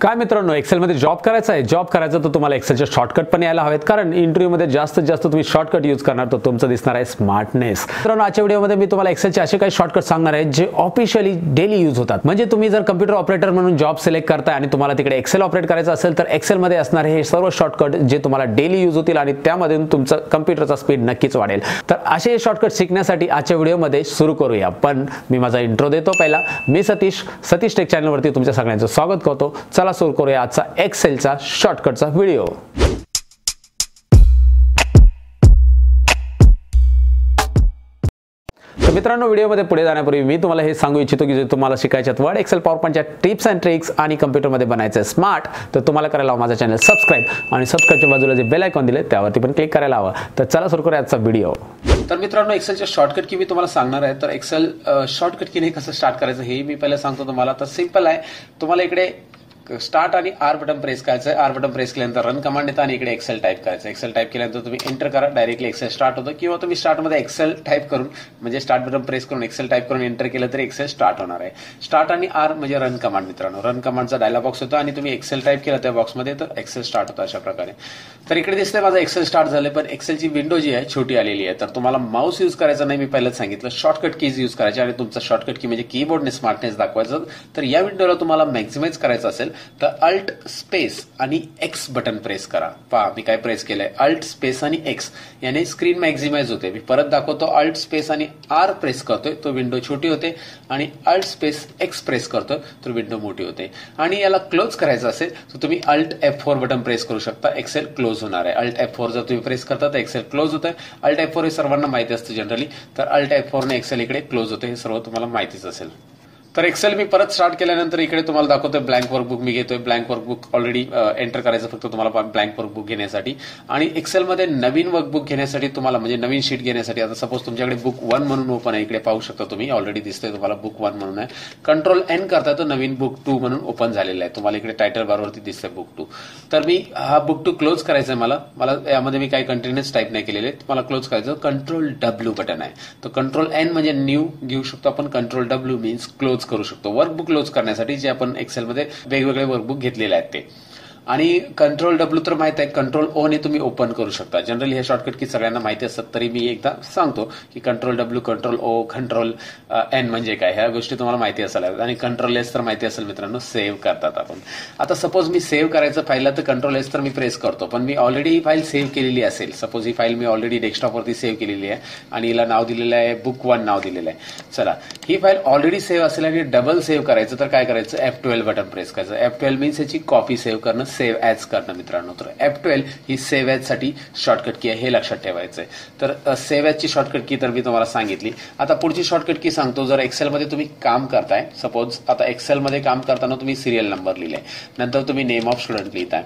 काय मित्रांनो एक्सेलमध्ये जॉब करायचा आहे? जॉब करायचा तर तुम्हाला एक्सेलचे शॉर्टकट पण यायला हवेत. कारण इंटरव्ह्यूमध्ये जास्तीत जास्त तुम्ही शॉर्टकट यूज करणार तर तुमचं दिसणार आहे स्मार्टनेस मित्रांनो आजच्या व्हिडिओमध्ये मी तुम्हाला एक्सेलचे असे काही शॉर्टकट सांगणार आहेत जे ऑफिशियली डेली यूज होतात. म्हणजे तुम्ही जर कम्प्युटर ऑपरेटर म्हणून जॉब सिलेक्ट करताय आणि तुम्हाला तिकडे एक्सेल ऑपरेट करायचं असेल तर एक्सेलमध्ये असणारे हे सर्व शॉर्टकट जे तुम्हाला डेली यूज होतील आणि त्यामध्ये तुमचं कम्प्युटरचा स्पीड नक्कीच वाढेल. तर असे शॉर्टकट शिकण्यासाठी आजच्या व्हिडिओमध्ये सुरू करूया. पण मी माझा इंट्रो देतो पहिला. मी सतीश. सतीश टेक चॅनलवरती तुमच्या सगळ्यांचं स्वागत करतो. चला सुरू करूया आजचा एक्सेलचा शॉर्टकटचा व्हिडिओ तर मित्रांनो व्हिडिओमध्ये पुढे जाण्यापूर्वी मी तुम्हाला हे सांगू इच्छितो की जे तुम्हाला शिकायच्यात वर्ड एक्सेल पॉवर पॉईंटच्या टिप्स अँड ट्रिक्स आणि कम्प्युटरमध्ये बनायचं आहे स्मार्ट तर तुम्हाला करायला हवं माझा चॅनल सबस्क्राईब आणि सबस्क्राईबच्या बाजूला जे बेल आयकॉन दिले त्यावरती पण क्लिक करायला हवं. तर चला सुरू करूया आजचा व्हिडिओ तर मित्रांनो एक्सेलच्या शॉर्टकट की मी तुम्हाला सांगणार आहे तर एक्सेल शॉर्टकट कीने कसं स्टार्ट करायचं हे मी पहिले सांगतो तुम्हाला. तर सिंपल आहे. तुम्हाला इकडे स्टार्ट आणि आर बटन प्रेस करायचं आहे आर बटन प्रेस केल्यानंतर रन कमांड येतं आणि इकडे एक्सेल टाईप करायचं एक्सेल टाईप केल्यानंतर तुम्ही एंटर करा. डायरेक्टली एक्सेल स्टार्ट होतं किंवा तुम्ही स्टार्टमध्ये एक्सेल टाईप करून म्हणजे स्टार्ट बटन प्रेस करून एक्सेल टाईप करून एंटर केलं तरी एक्सेल स्टार्ट होणार आहे. स्टार्ट आणि आर म्हणजे रन कमांड मित्रांनो. रन कमांडचा डायलॉग बॉक्स होता आणि तुम्ही एक्सेल टाईप केला त्या बॉक्समध्ये तर एक्सेल स्टार्ट होतं अशा प्रकारे. तर इकडे दिसतंय माझं एक्सेल स्टार्ट झालं पण एक्सेलची विंडो जी आहे छोटी आलेली आहे. तर तुम्हाला माऊस यूज करायचा नाही मी पहिलेच सांगितलं. शॉर्टकट कीज यूज करायचे आणि तुमचा शॉर्टकट की म्हणजे कीबोर्डने स्मार्टनेस दाखवायचं. तर या विंडोला तुम्हाला मॅक्झिमाइज करायचं असेल तर अल्ट स्पेस आणि एक्स बटन प्रेस करा. पहा मी काय प्रेस केलंय? अल्ट स्पेस आणि एक्स याने स्क्रीन मॅक्झिमाइज होते. मी परत दाखवतो अल्ट स्पेस आणि आर प्रेस करतोय तो विंडो छोटी होते. आणि अल्ट स्पेस एक्स प्रेस करतोय तर विंडो मोठी होते. आणि याला क्लोज करायचं असेल तर तुम्ही Alt F four button press करू शकता. एक्सेल क्लोज होणार आहे. अल्ट एफ फोर जर तुम्ही प्रेस करता तर एक्सेल क्लोज होत आहे अल्ट एफ फोर हे सर्वांना माहिती असतं जनरली तर अल्ट एफ फोरने एक्सेल इकडे क्लोज होते. हे सर्व तुम्हाला माहितीच असेल. तर एक्सेल मी परत स्टार्ट केल्यानंतर इकडे तुम्हाला दाखवतोय ब्लँक वर्कबुक मी घेतोय. ब्लँक वर्कबुक ऑलरेडी एंटर करायचं फक्त तुम्हाला ब्लँक वर्कबुक घेण्यासाठी. आणि एक्सेलमध्ये नवीन वर्कबुक घेण्यासाठी तुम्हाला म्हणजे नवीन शीट घेण्यासाठी आता सपोज तुमच्याकडे बुक वन म्हणून ओपन आहे इकडे पाहू शकता तुम्ही. ऑलरेडी दिसतंय तुम्हाला बुक वन म्हणून आहे. कंट्रोल एन करता तर नवीन बुक टू म्हणून ओपन झालेलं आहे. तुम्हाला इकडे टायटल बारवरती दिसतंय बुक टू तर मी हा बुक टू क्लोज करायचा आहे मला. मला यामध्ये मी काही कंटिन्युअस टाईप नाही केलेले. मला क्लोज करायचं कंट्रोल डब्ल्यू बटन आहे. तर कंट्रोल एन म्हणजे न्यू घेऊ शकतो आपण. कंट्रोल डब्ल्यू मीन्स क्लोज करू शकतो. वर्कबुक क्लोज करण्यासाठी जे आपण एक्सेलमध्ये वेगवेगळे वर्कबुक घेतलेले आहेत ते. आणि कंट्रोल डब्ल्यू तर माहीत आहे कंट्रोल ओ ने तुम्ही ओपन करू शकता. जनरली हे शॉर्टकट की सगळ्यांना माहिती असतात तरी मी एकदा सांगतो की control W control O control N म्हणजे काय? ह्या गोष्टी तुम्हाला माहिती असायला आणि कंट्रोल एस तर माहिती असेल मित्रांनो सेव्ह करतात आपण. आता सपोज मी सेव्ह करायचं फाईलला तर कंट्रोल एस तर मी प्रेस करतो. पण मी ऑलरेडी ही फाईल सेव्ह केलेली असेल. सपोज ही फाईल मी ऑलरेडी डेस्कटॉपवरती सेव्ह केलेली आहे आणि हिला नाव दिलेलं आहे बुक वन नाव दिलेलं आहे. चला ही फाईल ऑलरेडी सेव्ह असेल आणि डबल सेव्ह करायचं तर काय करायचं? एफ ट्वेल्व बटन प्रेस करायचं. एफ ट्वेल्व मीन्स याची कॉपी सेव्ह करणं सेव्ह ॲज करणं मित्रांनो. तर एफ ट्वेल्व ही सेव्ह ॲजसाठी शॉर्टकट की आहे हे लक्षात ठेवायचं आहे तर सेव्ह ॲजची शॉर्टकट की तर मी तुम्हाला सांगितली. आता पुढची शॉर्टकट की सांगतो जर एक्सेलमध्ये तुम्ही काम करताय सपोज आता एक्सेलमध्ये काम करताना तुम्ही सिरियल नंबर लिहिलाय नंतर तुम्ही नेम ऑफ स्टुडंट लिहिताय.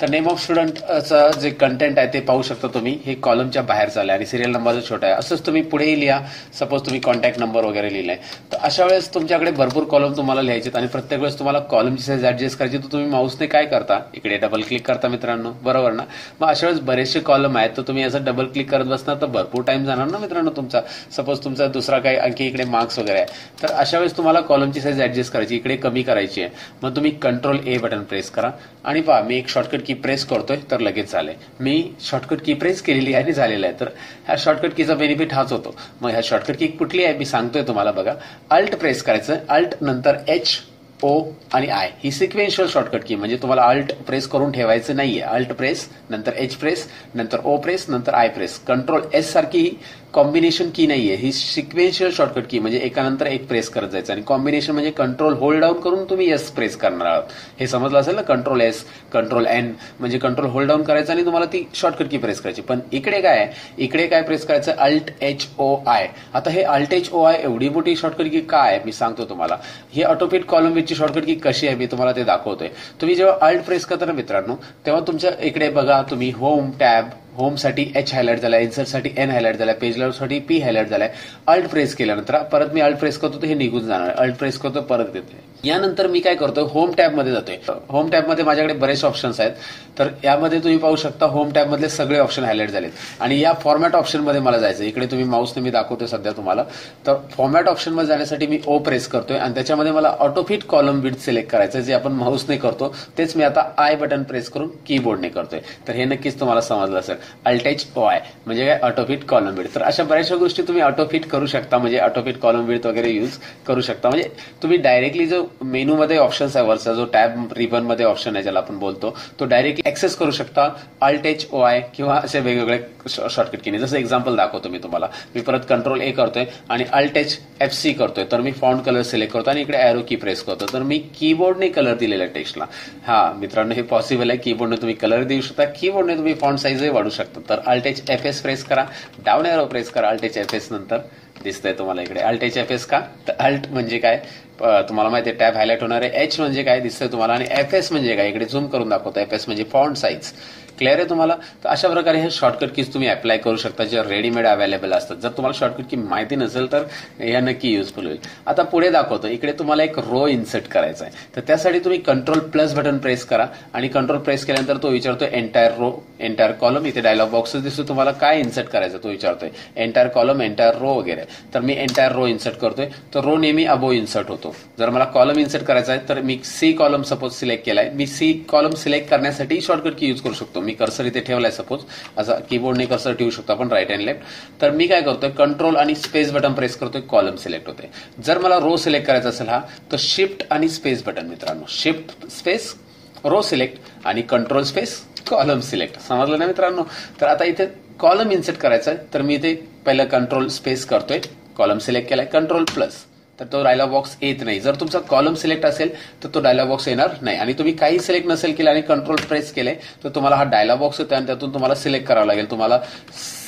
तर नेम ऑफ स्टुडंटचं जे कंटेंट आहे ते पाहू शकता तुम्ही. हे कॉलमच्या बाहेर चाललंय आणि सिरियल नंबर जो छोटा आहे. असंच तुम्ही पुढेही लिहा. सपोज तुम्ही कॉन्टॅक्ट नंबर वगैरे लिहिलाय. तर अशा वेळेस तुमच्याकडे भरपूर कॉलम तुम्हाला लिहायचे आणि प्रत्येक वेळेस तुम्हाला कॉलमची साईज ऍडजस्ट करायची. तर तुम्ही माऊसने काय करता? इकडे डबल क्लिक करता मित्रांनो. बरोबर ना? मग अशा वेळेस बरेचसे कॉलम आहेत. तर तुम्ही असं डबल क्लिक करत बसणार तर भरपूर टाइम जाणार ना मित्रांनो तुमचा. सपोज तुमचा दुसरा काही आणखी इकडे मार्क्स वगैरे आहे. तर अशा वेळेस तुम्हाला कॉलमची साईज ऍडजस्ट करायची. इकडे कमी करायची आहे. मग तुम्ही कंट्रोल ए बटन प्रेस करा. आणि पहा मी एक शॉर्टकट की प्रेस करतोय तर लगेच झालंय मी शॉर्टकट की प्रेस केलेली आहे आणि झालेलं आहे. तर ह्या शॉर्टकट कीचा बेनिफिट हाच होतो. मग ह्या शॉर्टकट की कुठली आहे मी सांगतोय तुम्हाला बघा. अल्ट प्रेस करायचं. अल्ट नंतर एच ओ आणि आय ही सिक्वेन्शियल शॉर्टकट की म्हणजे तुम्हाला अल्ट प्रेस करून ठेवायचं नाहीये. अल्ट प्रेस नंतर एच प्रेस नंतर ओ प्रेस नंतर आय प्रेस कंट्रोल एस सारखी कॉम्बिनेशन की नाहीये. ही सिक्वेन्शियल शॉर्टकट की म्हणजे एकानंतर एक प्रेस करत जायचं. आणि कॉम्बिनेशन म्हणजे कंट्रोल होल्ड डाऊन करून तुम्ही एस प्रेस करणार आहात. हे समजलं असेल ना? कंट्रोल एस कंट्रोल एन म्हणजे कंट्रोल होल्ड डाऊन करायचं आणि तुम्हाला ती शॉर्टकट की प्रेस करायची. पण इकडे काय आहे? इकडे काय प्रेस करायचं? अल्ट एच ओ आय आता हे अल्ट एच ओ आय एवढी मोठी शॉर्टकट की काय आहे? मी सांगतो तुम्हाला. ही ऑटोपेट कॉलम विथची शॉर्टकट की कशी आहे? मी तुम्हाला ते दाखवतोय. तुम्ही जेव्हा अल्ट प्रेस करता ना मित्रांनो तेव्हा तुमच्या इकडे बघा तुम्ही होम टॅब होमसाठी एच हायलाइट झालाय इन्सर्टसाठी एन हायलाइट झालाय पेजसाठी पी हायलाइट झालाय. अल्ट प्रेस केल्यानंतर परत मी अल्ट प्रेस करतो तर हे निघून जाणार. अल्ट प्रेस करतो परत येते यानंतर मी काय करतोय? होम टॅबमध्ये जातोय. होम टॅबमध्ये माझ्याकडे बरेच ऑप्शन्स आहेत. तर यामध्ये तुम्ही पाहू शकता होम टॅबमधले सगळे ऑप्शन हायलाइट झालेत. आणि या फॉर्मॅट ऑप्शनमध्ये मला जायचं इकडे तुम्ही माऊसने मी दाखवतोय सध्या तुम्हाला. तर फॉर्मॅट ऑप्शनमध्ये जाण्यासाठी मी ओ प्रेस करतोय. आणि त्याच्यामध्ये मला ऑटोफिट कॉलम विथ सिलेक्ट करायचं जे आपण माऊसने करतो. तेच मी आता आय बटन प्रेस करून कीबोर्डने करतोय. तर हे नक्कीच तुम्हाला समजलं असेल. अल्टेच ओ आय म्हणजे काय? ऑटोफिट कॉलम बिड तर अशा बऱ्याचशा गोष्टी तुम्ही ऑटोफिट करू शकता. म्हणजे ऑटोफिट कॉलम बिड वगैरे यूज करू शकता. म्हणजे तुम्ही डायरेक्टली जो मेनूमध्ये ऑप्शन्स आहे वरचा जो टॅब रिबनमध्ये ऑप्शन आहे ज्याला आपण बोलतो तो डायरेक्टली ऍक्सेस करू शकता अल्टेच ओ आय किंवा असे वेगवेगळे शॉर्टकट की जसं एक्झाम्पल दाखवतो मी तुम्हाला. मी परत कंट्रोल ए करतोय आणि अल्टेच एफ सी करतोय. तर मी फॉन्ट कलर सिलेक्ट करतो आणि इकडे एरो की प्रेस करतो. तर मी कीबोर्डने कलर दिलेला टेक्स्टला हा मित्रांनो हे पॉसिबल आहे. कीबोर्डने तुम्ही कलर देऊ शकता. कीबोर्डने तुम्ही फॉन्ट साईजही वाढू शकता तर Alt H F S press करा. डाऊन एरो प्रेस करा अल्टेच एफ एस नंतर. दिसतंय तुम्हाला इकडे. अल्टेच एफ एस का? तर अल्ट म्हणजे काय? तुम्हाला माहिती आहे टॅब हायलाइट होणार आहे. एच म्हणजे काय? दिसतंय तुम्हाला. आणि एफ एस म्हणजे काय? इकडे झूम करून दाखवतो. एफ एस म्हणजे फॉन्ट साईज क्लिअर आहे तुम्हाला? तर अशा प्रकारे हे शॉर्टकट कीज तुम्ही अप्लाय करू शकता जे रेडीमेड अवेलेबल असतात. जर तुम्हाला शॉर्टकट की माहिती नसेल तर या नक्की युजफुल होईल. आता पुढे दाखवतो. इकडे तुम्हाला एक रो इन्सर्ट करायचा आहे. तर त्यासाठी तुम्ही कंट्रोल प्लस बटन प्रेस करा आणि कंट्रोल प्रेस केल्यानंतर तो विचारतो एंटायर रो एंटायर कॉलम इथे डायलॉग बॉक्स दिसतो तुम्हाला. काय इन्सर्ट करायचं? तो विचारतोय एंटायर कॉलम एंटायर रो वगैरे. तर मी एंटायर रो इन्सर्ट करतोय. तर रो नेहमी अबो इन्सर्ट होतो. जर मला कॉलम इन्सर्ट करायचा आहे तर मी सी कॉलम सपोज सिलेक्ट केलाय. मी सी कॉलम सिलेक्ट करण्यासाठी शॉर्टकट की यूज करू शकतो. मी कर्सर इथे ठेवलाय सपोज असा कीबोर्डने कर्सर ठेवू शकतो आपण राईट अँड लेफ्ट तर मी काय करतोय कंट्रोल आणि स्पेस बटन प्रेस करतोय कॉलम सिलेक्ट होते. जर मला रो सिलेक्ट करायचा असेल हा तर शिफ्ट आणि स्पेस बटन मित्रांनो. शिफ्ट स्पेस रो सिलेक्ट आणि कंट्रोल स्पेस कॉलम सिलेक्ट समजलं ना मित्रांनो? तर आता इथे कॉलम इन्सर्ट करायचा आहे तर मी इथे पहिलं कंट्रोल स्पेस करतोय कॉलम सिलेक्ट केलाय कंट्रोल प्लस तर तो डायलॉग बॉक्स येत नाही. जर तुमचा कॉलम सिलेक्ट असेल तर तो डायलॉग बॉक्स येणार नाही. आणि तुम्ही काही सिलेक्ट नसेल केलं आणि कंट्रोल प्रेस केले तर तुम्हाला हा डायलॉग बॉक्स येतो आणि त्यातून तुम्हाला सिलेक्ट करावं लागेल. तुम्हाला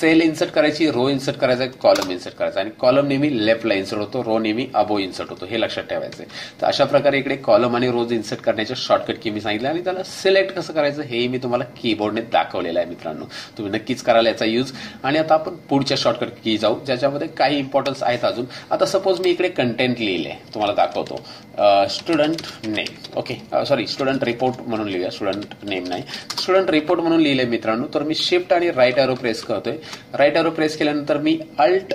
सेल इन्सर्ट करायची रो इन्सर्ट करायचा कॉलम इन्सर्ट करायचा. आणि कॉलम नेहमी लेफ्टला इन्सर्ट होतो रो नेहमी अबो इन्सर्ट होतो. हे लक्षात ठेवायचं तर अशा प्रकारे इकडे कॉलम आणि रोज इन्सर्ट करण्याच्या शॉर्टकट की मी सांगितलं आणि त्याला सिलेक्ट कसं करायचं हे मी तुम्हाला कीबोर्डने दाखवलेलं आहे मित्रांनो. तुम्ही नक्कीच कराल याचा यूज आणि आता आपण पुढच्या शॉर्टकट की जाऊ ज्याच्यामध्ये काही इम्पॉर्टन्स आहेत अजून. आता सपोज मी इकडे कंटेंट लिहिले तुम्हाला दाखवतो. Student name okay sorry student report म्हणून लिहूया. स्टुडंट नेम नाही. स्टुडंट रिपोर्ट म्हणून लिहिले मित्रांनो. तर मी शिफ्ट आणि राईट एरो प्रेस करतोय. राईट एरो प्रेस केल्यानंतर मी Alt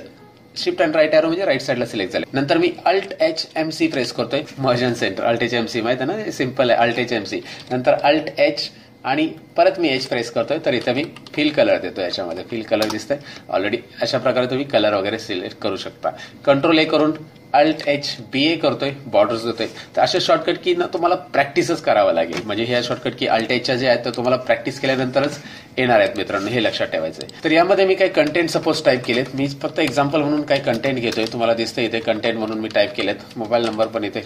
shift and right arrow म्हणजे राईट साईडला सिलेक्ट झाले. नंतर मी Alt H M C press करतोय. Merge and centre Alt H M C माहिती आहे ना? सिंपल आहे. अल्ट एच एम सी नंतर अल्ट एच आणि परत मी एच प्रेस करतोय. तर इथं मी फिल कलर देतो याच्यामध्ये. फिल कलर दिसतंय. ऑलरेडी अशा प्रकारे तुम्ही कलर वगैरे सिलेक्ट करू शकता. कंट्रोल ए करून अल्ट एच बी ए करतोय बॉर्डर्स देतोय. तर अशा शॉर्टकट की ना तुम्हाला प्रॅक्टिसच करावं लागेल. म्हणजे ह्या शॉर्टकट की अल्ट एचच्या जे आहेत तर तुम्हाला प्रॅक्टिस केल्यानंतरच येणार आहेत मित्रांनो हे लक्षात ठेवायचं आहे तर यामध्ये मी काही कंटेंट सपोज टाईप केलेत. मी फक्त एक्झाम्पल म्हणून काही कंटेंट घेतोय. तुम्हाला दिसतंय इथे कंटेंट म्हणून मी टाईप केलेत. मोबाईल नंबर पण इथे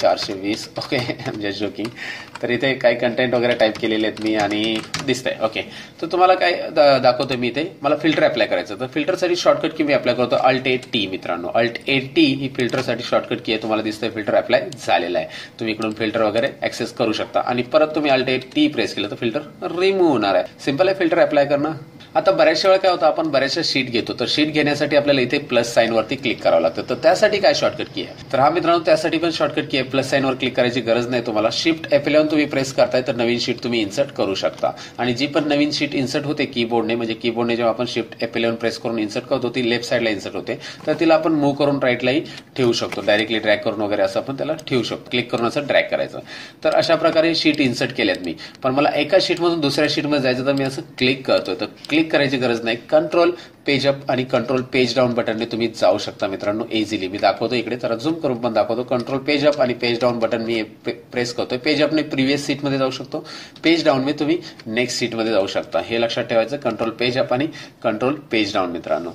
चारशे वीस. ओके जस्ट जोकिंग तर इथे काही कंटेंट वगैरे टाईप केलेले आहेत मी आणि दिसतंय. ओके तर तुम्हाला काय दाखवतो मी इथे? मला फिल्टर अप्लाय करायचं तर फिल्टरसाठी शॉर्टकट की मी अप्लाय करतो? अल्ट ए टी मित्रांनो. अल्ट ए टी ही फिल्टरसाठी शॉर्टकट की आहे तुम्हाला दिसतंय. फिल्टर अप्लाय झालेला आहे. तुम्ही इकडून फिल्टर वगैरे ऍक्सेस करू शकता. आणि परत तुम्ही अल्ट ए टी प्रेस केलं तर फिल्टर रिमूव्ह होणार आहे. सिंपल आहे फिल्टर अप्लाय करणं. आता बऱ्याचशा वेळा काय होतं? आपण बऱ्याचशा शीट घेतो. तर शीट घेण्यासाठी आपल्याला इथे प्लस साईन वरती क्लिक करावं लागतं. तर त्यासाठी काय शॉर्टकट की आहे? तर हा मित्रांनो त्यासाठी पण शॉर्ट शॉर्टकट की प्लस साईनवर क्लिक करायची गरज नाही तुम्हाला. शिफ्ट एफ इलेव्हन तुम्ही प्रेस करताय तर नवीन शीट तुम्ही इन्सर्ट करू शकता. आणि जी पण नवीन शीट इन्सर्ट होते कीबोर्डने म्हणजे कीबोर्डने जेव्हा आपण शिफ्ट एफ इलेव्हन प्रेस करून इन्सर्ट करतो ती लेफ्ट साईडला इन्सर्ट होते. तर तिला आपण मूव्ह करून राईटलाही ठेवू शकतो. डायरेक्टली ड्रॅग करून वगैरे असं आपण त्याला ठेवू शकतो. क्लिक करून असं ड्रॅग करायचं. तर अशा प्रकारे शीट इन्सर्ट केल्यात मी. पण मला एका शीटमधून दुसऱ्या शीटमध्ये जायचं तर मी असं क्लिक करतोय. तर क्लिक करायची गरज नाही. कंट्रोल पेज अप आणि कंट्रोल पेज डाऊन बटनने तुम्ही जाऊ शकता मित्रांनो इझिली मी दाखवतो इकडे तर झूम करून पण दाखवतो. कंट्रोल पेज अप आणि पेज डाऊन बटन मी प्रेस करतो पेज अपने प्रिव्हियस सीटमध्ये जाऊ शकतो. पेज डाऊन मी तुम्ही नेक्स्ट सीटमध्ये जाऊ शकता. हे लक्षात ठेवायचं कंट्रोल पेज अप आणि कंट्रोल पेज डाऊन मित्रांनो.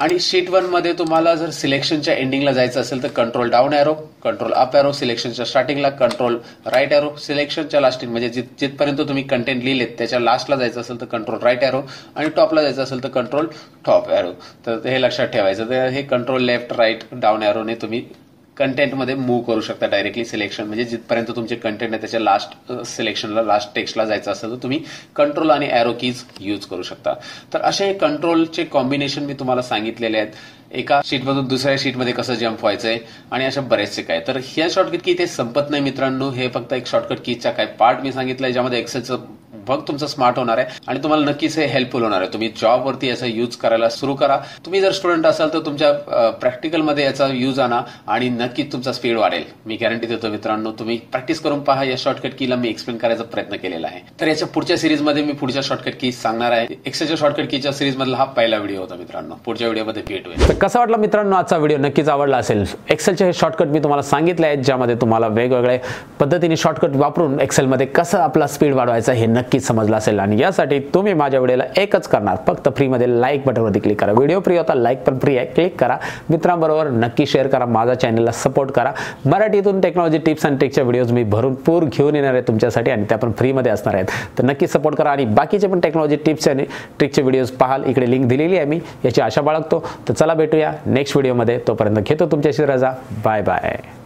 आणि शीट वनमध्ये तुम्हाला जर सिलेक्शनच्या एंडिंगला जायचं असेल तर control down arrow control up arrow सिलेक्शनच्या स्टार्टिंगला कंट्रोल राईट एरो सिलेक्शनच्या लास्टिंग म्हणजे जिथपर्यंत तुम्ही कंटेंट लिहिलेत त्याच्या लास्टला जायचं असेल तर कंट्रोल राईट एरो आणि टॉपला जायचं असेल तर कंट्रोल टॉप एरो तर हे लक्षात ठेवायचं. तर हे कंट्रोल लेफ्ट राईट डाऊन एरोने तुम्ही कंटेंटमध्ये मूव्ह करू शकता डायरेक्टली सिलेक्शन म्हणजे जिथपर्यंत तुमचे कंटेंट आहे त्याच्या लास्ट सिलेक्शनला लास्ट टेक्स्टला जायचं असेल तर तुम्ही कंट्रोल आणि एरो कीज यूज करू शकता. तर असे कंट्रोलचे कॉम्बिनेशन मी तुम्हाला सांगितलेले आहेत. एका शीटमधून दुसऱ्या शीटमध्ये कसं जम्प व्हायचंय आणि अशा बरेचसे काय. तर ह्या शॉर्टकट की ते संपत नाही मित्रांनो. हे फक्त एक शॉर्टकट कीजचा काय पार्ट मी सांगितलंय ज्यामध्ये एक्सेलचं बघ तुमचं स्मार्ट होणार आहे आणि तुम्हाला नक्कीच हे हेल्पफुल होणार आहे. तुम्ही जॉबवरती याचा यूज करायला सुरू करा. तुम्ही जर स्टुडंट असाल तर तुमच्या प्रॅक्टिकलमध्ये याचा यूज आणा आणि नक्कीच तुमचा स्पीड वाढेल. मी गॅरंटी देतो मित्रांनो तुम्ही प्रॅक्टिस करून पहा. या शॉर्टकट कीला मी एक्सप्लेन करायचा प्रयत्न केलेला आहे. तर याच्या पुढच्या सिरीजमध्ये मी पुढच्या शॉर्टकट की सांगणार आहे. एक्सेच्या शॉर्टकट कीच्या सिरीज मधला हा पहिला व्हिडिओ होता मित्रांनो. पुढच्या व्हिडिओमध्ये भेट होईल तर कसा वाटला मित्रांनो आजचा व्हिडिओ नक्कीच आवडला असेल. एक्सेलचे हे शॉर्टकट मी तुम्हाला सांगितले आहेत ज्यामध्ये तुम्हाला वेगवेगळ्या पद्धतीने शॉर्टकट वापरून एक्सेलमध्ये कसं आपला स्पीड वाढवायचा हे नक्की नक्कीच समजलं असेल. आणि यासाठी तुम्ही माझ्या व्हिडिओला एकच करणार. फक्त फ्रीमध्ये लाईक बटनवरती क्लिक करा. व्हिडिओ फ्री होता लाईक पण फ्री आहे. क्लिक करा. मित्रांबरोबर नक्की शेअर करा. माझ्या चॅनलला सपोर्ट करा. मराठीतून टेक्नॉलॉजी टिप्स अँड ट्रिकच्या व्हिडिओज मी भरपूर घेऊन येणार आहे तुमच्यासाठी आणि त्या पण फ्रीमध्ये असणार आहेत. तर नक्की सपोर्ट करा. आणि बाकीचे पण टेक्नॉलॉजी टिप्स आणि ट्रिकचे व्हिडिओज पाहाल. इकडे लिंक दिलेली आहे मी. याची आशा बाळगतो. तर चला भेटूया नेक्स्ट व्हिडिओमध्ये तोपर्यंत घेतो तुमच्याशी रजा. Bye bye